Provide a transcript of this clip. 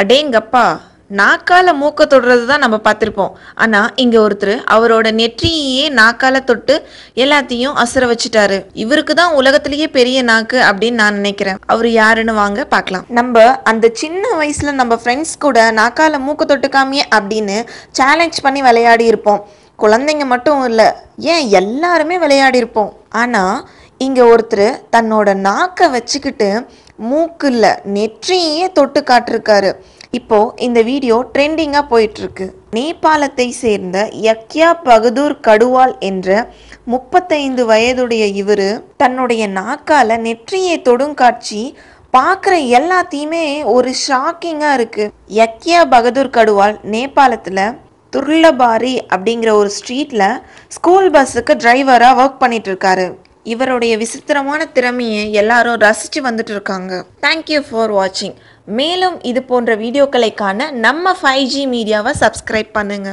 அடேங்கப்பா நாக்கால மூக்க தொடுறது தான் நம்ம பார்த்துருப்போம். ஆனா இங்க ஒருத்தர் அவரோட நெற்றியே நாக்கால தொட்டு எல்லாத்தையும் அசர வச்சுட்டாரு. இவருக்கு தான் உலகத்திலேயே பெரிய நாக்கு அப்படின்னு நான் நினைக்கிறேன். அவர் யாருன்னு வாங்க பார்க்கலாம். நம்ம அந்த சின்ன வயசுல நம்ம ஃப்ரெண்ட்ஸ் கூட நாக்கால மூக்க தொட்டுக்காமையே அப்படின்னு சேலஞ்ச் பண்ணி விளையாடி இருப்போம். குழந்தைங்க மட்டும் இல்லை ஏன் எல்லாருமே விளையாடி இருப்போம். ஆனா இங்க ஒருத்தர் தன்னோட நாக்கை வச்சுக்கிட்டு மூக்குல நெற்றியே தொட்டு காட்டிருக்காரு. இப்போ இந்த வீடியோ ட்ரெண்டிங்கா போயிட்டு இருக்கு நேபாளத்தை சேர்ந்த யக்யா பகதூர் கடுவால் என்ற முப்பத்தைந்து வயதுடைய இவரு தன்னுடைய நாக்கால நெற்றியை தொடும் காட்சி பார்க்குற எல்லாத்தையுமே ஒரு ஷாக்கிங்காக இருக்கு. யக்யா பகதூர் கடுவால் நேபாளத்தில் துர்லபாரி அப்படிங்கிற ஒரு ஸ்ட்ரீட்ல ஸ்கூல் பஸ்ஸுக்கு டிரைவரா ஒர்க் பண்ணிட்டு இருக்காரு இவருடைய விசித்திரமான திறமையை எல்லாரும் ரசிச்சு வந்துட்டு இருக்காங்க தேங்க்யூ ஃபார் வாட்சிங் மேலும் இது போன்ற வீடியோக்களை காண நம்ம ஃபைவ் ஜி மீடியாவை சப்ஸ்கிரைப் பண்ணுங்க.